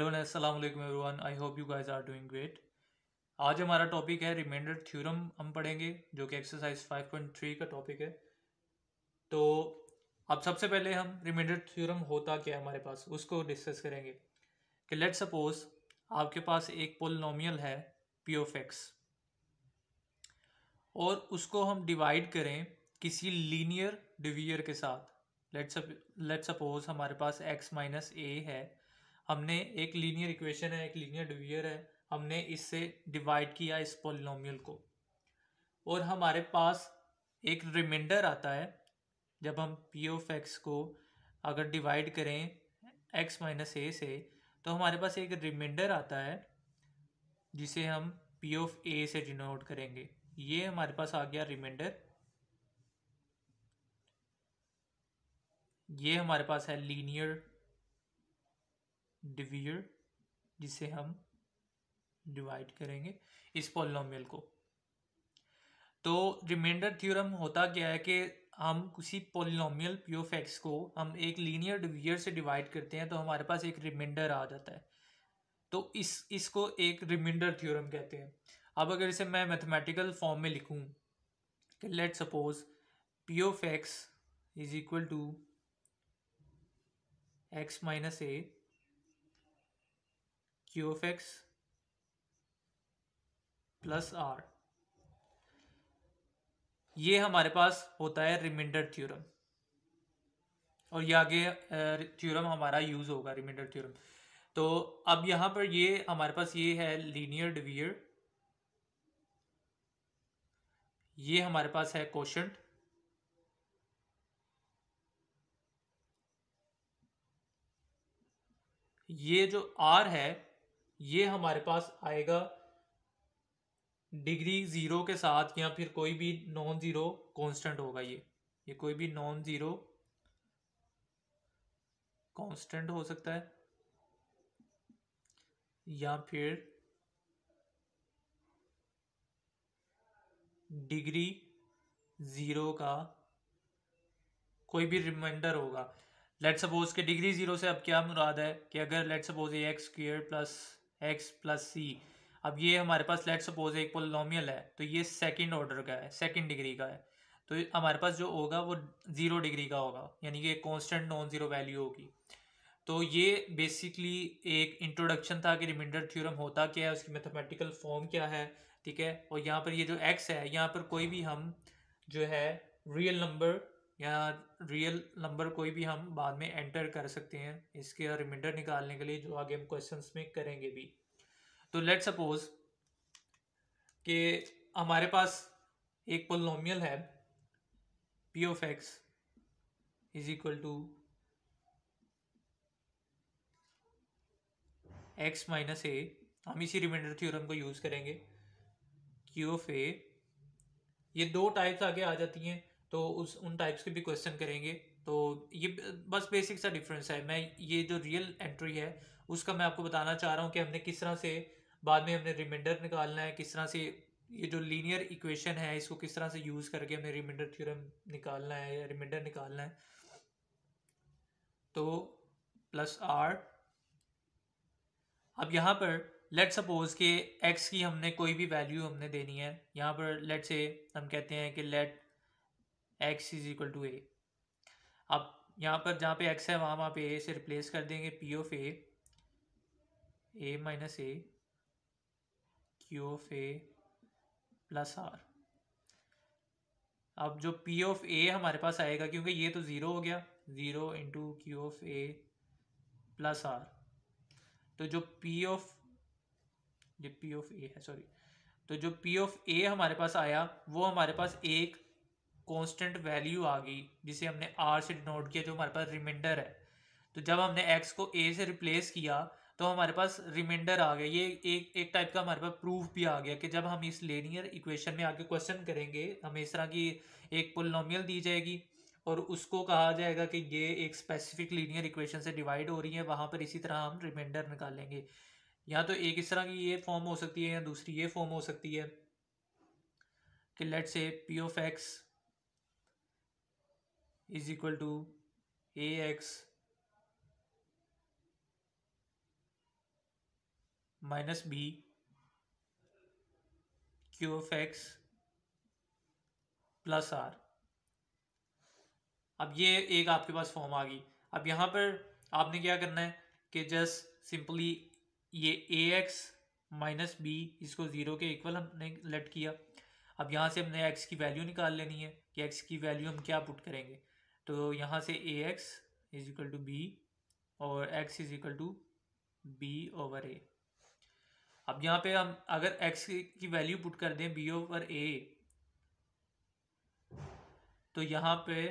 Hello अस्सलाम वालेकुम everyone I hope you guys are doing great आज हमारा टॉपिक है रिमाइंडर थ्योरम हम पढ़ेंगे, जो कि एक्सरसाइज 5.3 का टॉपिक है। तो अब सबसे पहले हम रिमाइंडर थ्योरम होता क्या है हमारे पास, उसको डिस्कस करेंगे। कि लेट सपोज़ आपके पास एक पोलिनोमियल है पी ऑफ़ एक्स और उसको हम डिवाइड करें किसी लीनियर डिवीयर के साथ। लेट लेट सपोज़ हमारे पास एक्स माइनस ए है। हमने एक लीनियर इक्वेशन है, एक लीनियर डिवीयर है, हमने इससे डिवाइड किया इस पोलिनोमियल को। और हमारे पास एक रिमाइंडर आता है, जब हम पी ऑफ़ एक्स को अगर डिवाइड करें एक्स माइनस ए से तो हमारे पास एक रिमाइंडर आता है, जिसे हम पी ऑफ़ ए से डिनोट करेंगे। ये हमारे पास आ गया रिमाइंडर ये हमारे पास है लीनियर डिवीयर, जिसे हम डिवाइड करेंगे इस पोलिनोमियल को। तो रिमाइंडर थ्योरम होता क्या है कि हम किसी पोलिनोमियल पी ऑफ़ एक्स को हम एक लीनियर डिवीयर से डिवाइड करते हैं तो हमारे पास एक रिमाइंडर आ जाता है। तो इस, इसको एक रिमाइंडर थ्योरम कहते हैं। अब अगर इसे मैं मैथमेटिकल फॉर्म में लिखूं, कि let suppose P of X is equal to X minus A Q of X plus R ये हमारे पास होता है रिमाइंडर थ्योरम और ये आगे थ्योरम हमारा यूज़ होगा रिमाइंडर थ्योरम तो अब यहाँ पर ये हमारे पास ये है लीनियर डिवियर. ये हमारे पास है क्वेश्चन ये जो आर है ये हमारे पास आएगा डिग्री ज़ीरो के साथ या फिर कोई भी नॉन ज़ीरो कांस्टेंट होगा ये। ये कोई भी नॉन ज़ीरो कांस्टेंट हो सकता है। या फिर डिग्री ज़ीरो का कोई भी रिमाइंडर होगा। लेट सपोज़ के डिग्री ज़ीरो से अब क्या मुराद है कि अगर let suppose A X square plus X plus C. अब ये हमारे पास लेट सपोज़ एक पोलिनोमियल है तो ये सेकंड ऑर्डर का है सेकंड डिग्री का है। तो हमारे पास जो होगा, वो ज़ीरो डिग्री का होगा, यानी कि एक कॉन्स्टेंट नॉन ज़ीरो वैल्यू होगी। तो ये बेसिकली एक इंट्रोडक्शन था कि रिमाइंडर थ्योरम होता क्या है, उसकी मैथमेटिकल फॉर्म क्या है, ठीक है? और यहाँ पर ये जो एक्स है, यहाँ पर कोई भी हम जो है रियल नंबर या रियल नंबर कोई भी हम बाद में एंटर कर सकते हैं इसके रिमाइंडर निकालने के लिए जो आगे हम क्वेश्चंस में करेंगे भी। तो लेट सपोज़ कि हमारे पास एक पोलिनोमियल है P of X is equal to X minus A हम इसी रिमाइंडर थ्योरम को यूज़ करेंगे। क्यू ऑफ़ ए ये दो टाइप्स आगे आ जाती हैं। तो उस, उन टाइप्स के भी क्वेश्चन करेंगे। तो ये बस बेसिक सा डिफरेंस है। मैं, ये जो रियल एंट्री है, उसका मैं आपको बताना चाह रहा हूँ कि हमने किस तरह से बाद में हमने रिमाइंडर निकालना है, किस तरह से ये जो लीनियर इक्वेशन है, इसको किस तरह से यूज़ करके हमें रिमाइंडर थ्योरम निकालना है या रिमाइंडर निकालना है। तो प्लस आर अब यहाँ पर लेट सपोज़ के एक्स की हमने कोई भी वैल्यू हमने देनी है। यहाँ पर लेट से हम कहते हैं कि let X is equal to A अब यहाँ पर जहाँ पे एक्स है, वहाँ वहाँ पे ए से रिप्लेस कर देंगे P of A A minus A Q of A plus R अब जो पी ऑफ़ ए हमारे पास आएगा, क्योंकि ये तो ज़ीरो हो गया zero into Q of A plus R तो जो पी ऑफ़ ये पी ऑफ़ ए है सॉरी तो जो पी ऑफ़ ए हमारे पास आया, वो हमारे पास एक कांस्टेंट वैल्यू आ गई, जिसे हमने आर से डिनोट किया, जो हमारे पास रिमाइंडर है। तो जब हमने एक्स को ए से रिप्लेस किया तो हमारे पास रिमाइंडर आ गया। ये एक एक टाइप का हमारे पास प्रूफ भी आ गया कि जब हम इस लेनियर इक्वेशन में आगे क्वेश्चन करेंगे, हमें इस तरह की एक पोलिनोमियल दी जाएगी और उसको कहा जाएगा कि ये एक स्पेसिफिक लीनियर इक्वेशन से डिवाइड हो रही है, वहाँ पर इसी तरह हम रिमाइंडर निकालेंगे। या तो एक इस तरह की ये फॉर्म हो सकती है या दूसरी ये फॉर्म हो सकती है। कि लेट से P of X is to A X minus B Q of X plus R अब ये एक आपके पास फॉर्म आ गई। अब यहाँ पर आपने क्या करना है कि जस्ट सिंपली ये ए एक्स माइनस बी इसको ज़ीरो के इक्वल हमने लेट किया। अब यहाँ से हमने एक्स की वैल्यू निकाल लेनी है। कि एक्स की वैल्यू हम क्या पुट करेंगे? तो यहाँ से A X is equal to B और X is equal to B over A अब यहाँ पे हम अगर एक्स की वैल्यू पुट कर दें बी ओवर ए तो यहाँ पे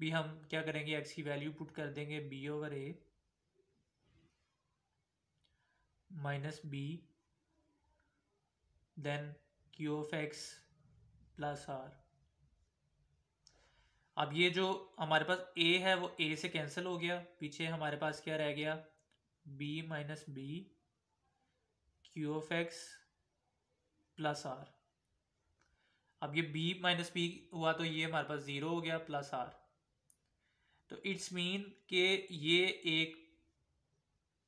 भी हम क्या करेंगे? एक्स की वैल्यू पुट कर देंगे B over A minus B then Q of X plus R अब ये जो हमारे पास ए है, वो ए से कैंसिल हो गया। पीछे हमारे पास क्या रह गया? B minus B Q of X plus R अब ये b माइनस बी हुआ तो ये हमारे पास ज़ीरो हो गया प्लस आर तो इट्स मीन के ये एक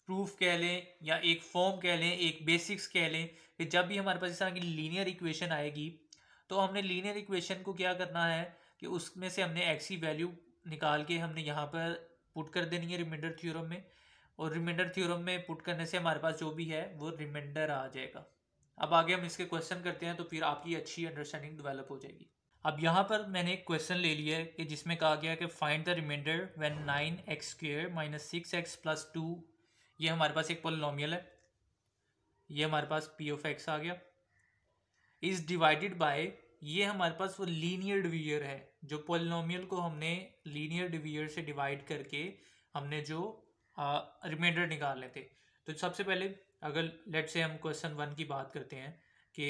प्रूफ कह लें या एक फॉर्म कह लें, एक बेसिक्स कह लें कि जब भी हमारे पास इस तरह की लीनियर इक्वेशन आएगी तो हमने लीनियर इक्वेशन को क्या करना है? कि उसमें से हमने एक्स की वैल्यू निकाल के हमने यहाँ पर पुट कर देनी है रिमाइंडर थ्योरम में और रिमाइंडर थ्योरम में पुट करने से हमारे पास जो भी है वो रिमाइंडर आ जाएगा। अब आगे हम इसके क्वेश्चन करते हैं तो फिर आपकी अच्छी अंडरस्टैंडिंग डेवलप हो जाएगी। अब यहाँ पर मैंने एक क्वेश्चन ले लिया है कि जिसमें कहा गया कि find the reminder when nine X square minus six X plus two ये हमारे पास एक पोलिनोमियल है। ये हमारे पास पी ऑफ़ एक्स आ गया। इज़ डिवाइडेड बाय ये हमारे पास वो लीनियर डिवीयर है, जो पोलिनोमियल को हमने लीनियर डिवीयर से डिवाइड करके हमने जो रिमाइंडर निकालने थे। तो सबसे पहले अगर लेट से हम क्वेश्चन वन की बात करते हैं कि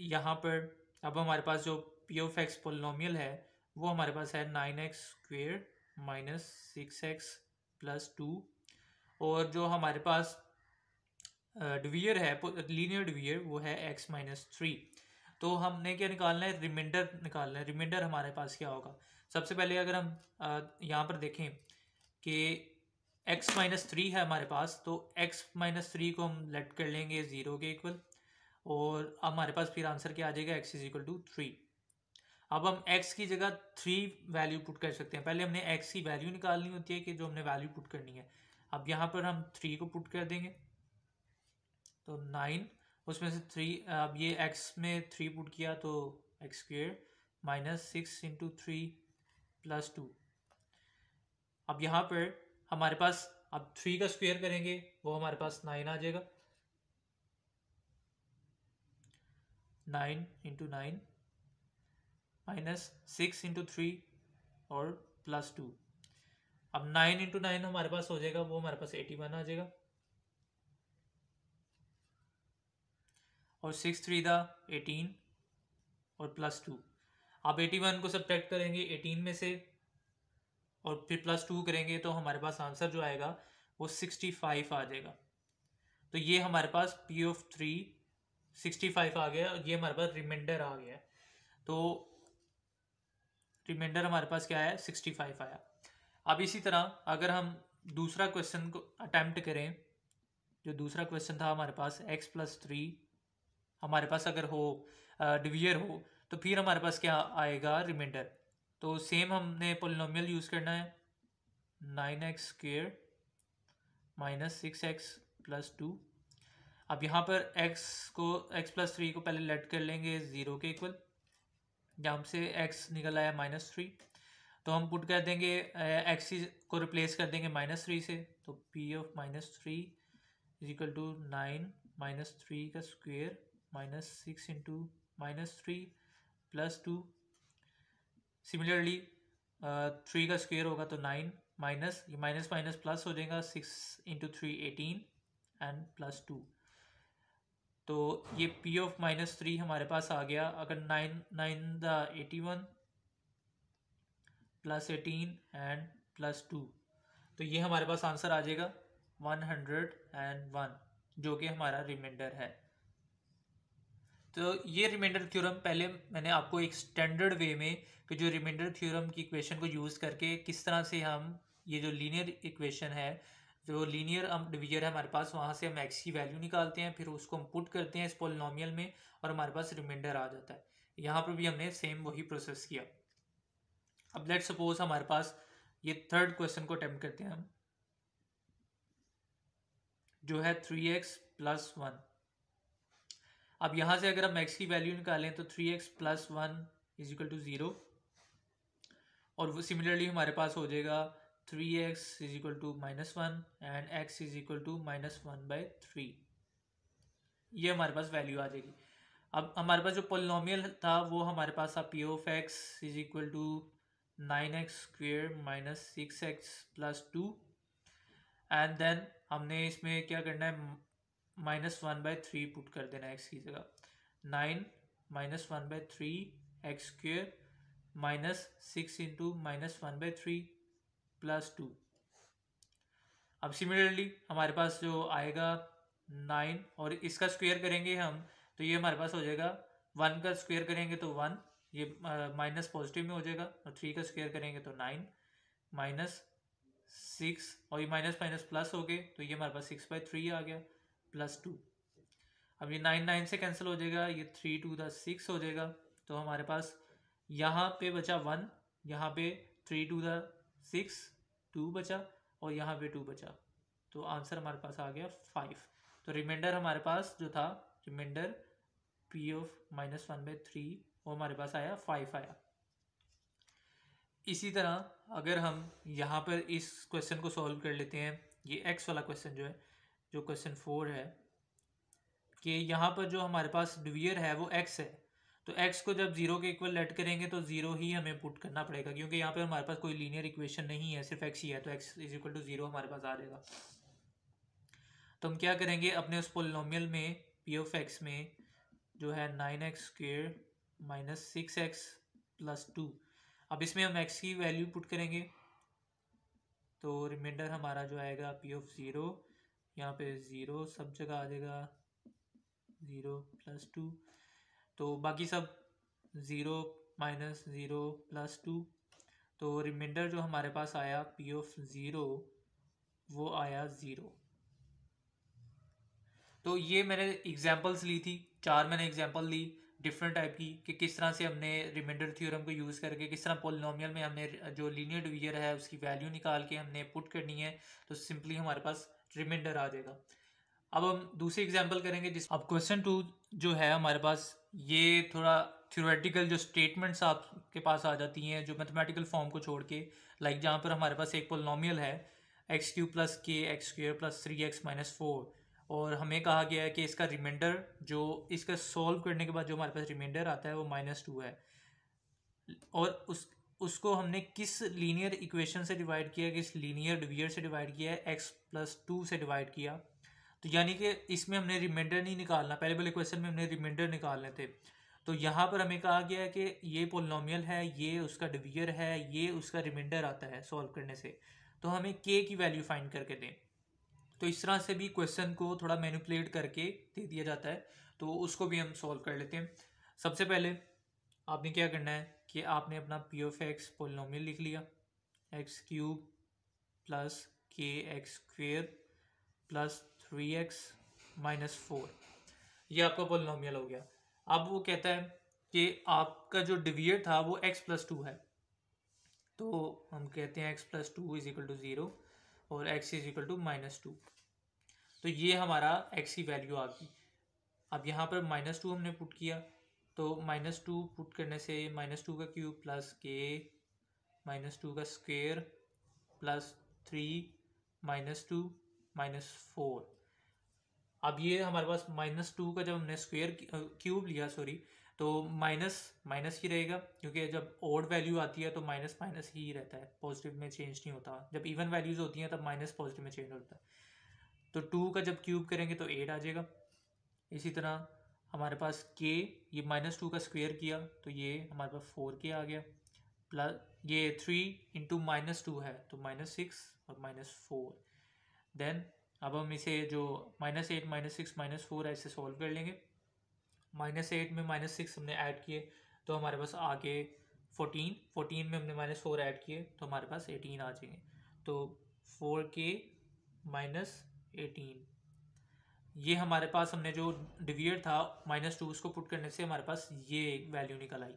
यहाँ पर अब हमारे पास जो पी ऑफ़ एक्स पोलिनोमियल है, वो हमारे पास है nine X square minus six X plus two और जो हमारे पास डिवीयर है लीनियर डिवीयर वो है एक्स माइनस थ्री तो हमने क्या निकालना है? रिमाइंडर निकालना है। रिमाइंडर हमारे पास क्या होगा? सबसे पहले अगर हम यहाँ पर देखें कि x माइनस थ्री है हमारे पास तो x माइनस थ्री को हम लेट कर लेंगे ज़ीरो के इक्वल और अब हमारे पास फिर आंसर क्या आ जाएगा? x is equal to three अब हम x की जगह थ्री वैल्यू पुट कर सकते हैं। पहले हमने x की वैल्यू निकालनी होती है कि जो हमने वैल्यू पुट करनी है। अब यहाँ पर हम थ्री को पुट कर देंगे। तो नाइन उसमें से थ्री अब ये एक्स में थ्री पुट किया तो X square minus six into three plus two अब यहाँ पर हमारे पास, अब थ्री का स्क्वेयर करेंगे, वो हमारे पास नाइन आ जाएगा। Nine into nine minus six into three और प्लस टू अब नाइन इंटू नाइन हमारे पास हो जाएगा, वो हमारे पास एटी वन आ जाएगा। और सिक्स थ्री द एटीन और प्लस टू। आप एटी वन को सब्ट्रैक्ट करेंगे एटीन में से और फिर प्लस टू करेंगे तो हमारे पास आंसर जो आएगा वो सिक्सटी फाइव आ जाएगा। तो ये हमारे पास P of three sixty five आ गया और ये हमारे पास रिमाइंडर आ गया तो रिमाइंडर हमारे पास क्या आया? सिक्सटी फाइव आया। अब इसी तरह अगर हम दूसरा क्वेश्चन को अटैम्प्ट करें, जो दूसरा क्वेश्चन था हमारे पास एक्स प्लस थ्री हमारे पास अगर हो डिवियर हो तो फिर हमारे पास क्या आएगा रिमाइंडर तो सेम हमने पोलिनोमियल यूज़ करना है। Nine X square minus six X plus two अब यहाँ पर x को, x प्लस थ्री को पहले लेट कर लेंगे ज़ीरो के इक्वल जहाँ से x निकल आया माइनस थ्री तो हम पुट कर देंगे x को रिप्लेस कर देंगे माइनस थ्री से। तो p of minus three is equal to nine minus three का square minus six into minus three plus two similarly three का स्क्वेयर होगा तो नाइन माइनस ये माइनस माइनस प्लस हो जाएगा six into three eighteen and plus two तो ये P of minus three हमारे पास आ गया। अगर nine nine the eighty one plus eighteen and plus two तो ये हमारे पास आंसर आ जाएगा वन हंड्रेड एंड वन जो कि हमारा रिमाइंडर है। तो ये रिमाइंडर थ्योरम पहले मैंने आपको एक स्टैंडर्ड वे में कि जो रिमाइंडर थ्योरम की इक्वेशन को यूज़ करके किस तरह से हम ये जो लीनियर इक्वेशन है, जो लीनियर हम डिवीजर है हमारे पास, वहाँ से हम एक्स की वैल्यू निकालते हैं, फिर उसको हम पुट करते हैं इस पोलिनोमियल में और हमारे पास रिमाइंडर आ जाता है। यहाँ पर भी हमने सेम वही प्रोसेस किया। अब लेट सपोज़ हमारे पास ये थर्ड क्वेश्चन को अटेम्प्ट करते हैं हम, जो है थ्री एक्स प्लस वन अब यहाँ से अगर हम एक्स की वैल्यू निकालें तो three X plus one is equal to zero और वो सिमिलरली हमारे पास हो जाएगा three X is equal to minus one and X is equal to minus one by three ये हमारे पास वैल्यू आ जाएगी। अब हमारे पास जो पोलिनोमियल था वो हमारे पास था P of X is equal to nine X square minus six X plus two and then हमने इसमें क्या करना है? Minus one by three put कर देना एक्स की जगह। Nine minus one by three X square minus six into minus one by three plus two अब सिमिलरली हमारे पास जो आएगा नाइन और इसका स्क्वेयर करेंगे हम तो ये हमारे पास हो जाएगा वन का स्क्वेयर करेंगे तो वन, ये माइनस पॉजिटिव में हो जाएगा और थ्री का स्क्वेयर करेंगे तो नाइन माइनस सिक्स और ये माइनस माइनस प्लस हो गए तो ये हमारे पास सिक्स बाई थ्री आ गया। Plus two. अब ये नाइन नाइन से कैंसिल हो जाएगा, ये थ्री टू द सिक्स हो जाएगा। तो हमारे पास यहाँ पे बचा वन यहाँ पे थ्री टू द सिक्स टू बचा और यहाँ पे टू बचा। तो आंसर हमारे पास आ गया फाइव तो रिमाइंडर हमारे पास जो था reminder P of minus one by three वो हमारे पास आया फाइव आया। इसी तरह अगर हम यहाँ पर इस क्वेश्चन को सॉल्व कर लेते हैं, ये एक्स वाला क्वेश्चन जो है जो क्वेश्चन फोर है, कि यहाँ पर जो हमारे पास डिवियर है, वो एक्स है। तो एक्स को जब ज़ीरो के इक्वल लेट करेंगे तो ज़ीरो ही हमें पुट करना पड़ेगा, क्योंकि यहाँ पे हमारे पास कोई लीनियर इक्वेशन नहीं है, सिर्फ़ एक्स ही है तो X is equal to zero हमारे पास आ जाएगा। तो हम क्या करेंगे, अपने उस पोलिनोमियल में पी ऑफ़ एक्स में, जो है nine X square minus six X plus two अब इसमें हम एक्स की वैल्यू पुट करेंगे तो रिमाइंडर हमारा जो आएगा पी ऑफ़ ज़ीरो यहाँ पे ज़ीरो सब जगह आ जाएगा, ज़ीरो प्लस टू तो बाकी सब zero minus zero plus two तो रिमाइंडर जो हमारे पास आया पी ऑफ़ ज़ीरो, वो आया ज़ीरो. तो ये मैंने एग्जांपल्स ली थी, चार मैंने एग्जांपल ली डिफरेंट टाइप की, कि किस तरह से हमने रिमाइंडर थ्योरम को यूज़ करके, किस तरह पोलिनोमियल में हमने जो लीनियर डिवीजर है, उसकी वैल्यू निकाल के हमने पुट करनी है. तो सिंपली हमारे पास रिमाइंडर आ जाएगा। अब हम दूसरी एग्ज़ाम्पल करेंगे जिस अब क्वेश्चन टू जो है हमारे पास, ये थोड़ा थ्योरेटिकल जो स्टेटमेंट्स आपके पास आ जाती हैं, जो मैथमेटिकल फॉर्म को छोड़ के लाइक like जहाँ पर हमारे पास एक पोलिनोमियल है X cube plus K X square plus three X minus four और हमें कहा गया है कि इसका रिमाइंडर जो इसका सॉल्व करने के बाद जो हमारे पास रिमाइंडर आता है, वो माइनस टू है। और उस उसको हमने किस लीनियर इक्वेशन से डिवाइड किया, किस लीनियर डिवियर से डिवाइड किया है एक्स प्लस टू से डिवाइड किया। तो यानी कि इसमें हमने रिमाइंडर नहीं निकालना, पहले वाले क्वेश्चन में हमने रिमाइंडर निकालने थे। तो यहाँ पर हमें कहा गया है कि ये पोलिनोमियल है, ये उसका डिवियर है, ये उसका रिमाइंडर आता है सॉल्व करने से। तो हमें के की वैल्यू फाइंड करके दें। तो इस तरह से भी क्वेश्चन को थोड़ा मैनिपुलेट करके दे दिया जाता है। तो उसको भी हम सॉल्व कर लेते हैं। सबसे पहले आपने क्या करना है कि आपने अपना पी ऑफ़ एक्स पोलिनोमियल लिख लिया। X cube plus k x square plus three x minus four ये आपका पोलिनोमियल हो गया। अब वो कहता है कि आपका जो डिवियर था वो एक्स प्लस टू है। तो हम कहते हैं x plus two is equal to zero और x is equal to minus two तो ये हमारा एक्स की वैल्यू आ गई। अब यहाँ पर माइनस टू हमने पुट किया। तो माइनस टू पुट करने से माइनस टू का cube plus k minus two का square plus three minus two minus four अब ये हमारे पास माइनस टू का जब हमने स्क्वेयर क्यूब लिया सॉरी तो माइनस माइनस ही रहेगा, क्योंकि जब ओड वैल्यू आती है तो माइनस माइनस ही रहता है। पॉजिटिव में चेंज नहीं होता। जब इवन वैल्यूज़ होती हैं तब माइनस पॉजिटिव में चेंज होता है। तो टू का जब क्यूब करेंगे तो एट आ जाएगा। इसी तरह हमारे पास के ये माइनस टू का स्क्वेयर किया तो ये हमारे पास फोर के आ गया। प्लस ये थ्री इंटू माइनस टू है तो माइनस सिक्स और माइनस फोर देन अब हम इसे जो minus eight minus six minus four है, इसे सॉल्व कर लेंगे। माइनस एट में माइनस सिक्स हमने ऐड किए तो हमारे पास आगे फोर्टीन फोर्टीन में हमने माइनस फोर ऐड किए तो हमारे पास एटीन आ जाएँगे। तो फोर के माइनस एटीन ये हमारे पास हमने जो डिविएट था माइनस टू, उसको पुट करने से हमारे पास ये वैल्यू निकल आई।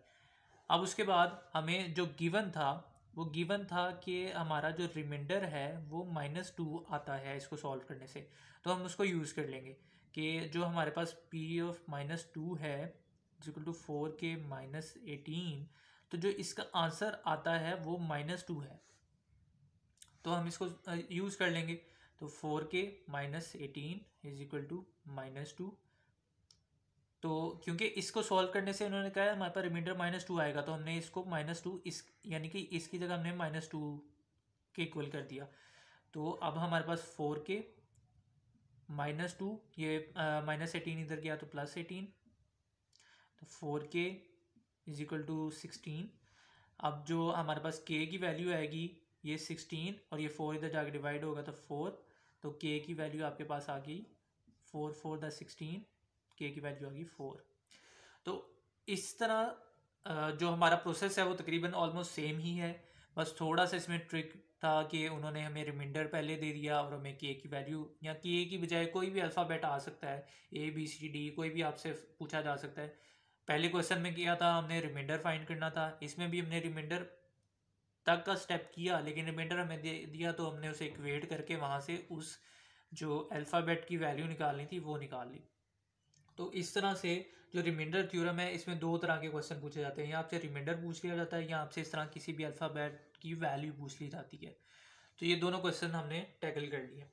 अब उसके बाद हमें जो गिवन था, वो गिवन था कि हमारा जो रिमाइंडर है, वो माइनस टू आता है इसको सॉल्व करने से। तो हम उसको यूज़ कर लेंगे कि जो हमारे पास पी ऑफ़ माइनस टू है equal to four k minus eighteen तो जो इसका आंसर आता है, वो माइनस टू है। तो हम इसको यूज़ कर लेंगे। तो four k minus eighteen is equal to minus two तो क्योंकि इसको सॉल्व करने से उन्होंने कहा, हमारे पास रिमाइंडर माइनस टू आएगा तो हमने इसको माइनस टू इस, यानी कि इसकी जगह हमने माइनस टू के इक्वल कर दिया। तो अब हमारे पास फोर के माइनस टू ये माइनस एटीन इधर गया तो प्लस एटीन तो four k is equal to sixteen अब जो हमारे पास के की वैल्यू आएगी, ये सिक्सटीन और ये फोर इधर जाके डिवाइड होगा तो फोर तो के की वैल्यू आपके पास आ गई फोर फोर द सिक्सटीन के की वैल्यू आ गई फोर तो इस तरह जो हमारा प्रोसेस है वो तकरीबन ऑलमोस्ट सेम ही है। बस थोड़ा सा इसमें ट्रिक था कि उन्होंने हमें रिमाइंडर पहले दे दिया और हमें के की वैल्यू या के की बजाय कोई भी अल्फ़ाबेट आ सकता है। ए बी सी डी कोई भी आपसे पूछा जा सकता है। पहले क्वेश्चन में किया था? हमने रिमाइंडर फाइंड करना था। इसमें भी हमने रिमाइंडर तक का स्टेप किया, लेकिन रिमाइंडर हमें दे, दिया तो हमने उसे इक्वेट करके वहाँ से उस जो अल्फ़ाबेट की वैल्यू निकालनी थी, वो निकाल ली। तो इस तरह से जो रिमाइंडर थ्योरम है, इसमें दो तरह के क्वेश्चन पूछे जाते हैं। या आपसे रिमाइंडर पूछ लिया जाता है, या आपसे इस तरह किसी भी अल्फ़ाबेट की वैल्यू पूछ ली जाती है। तो ये दोनों क्वेश्चन हमने टैकल कर लिए।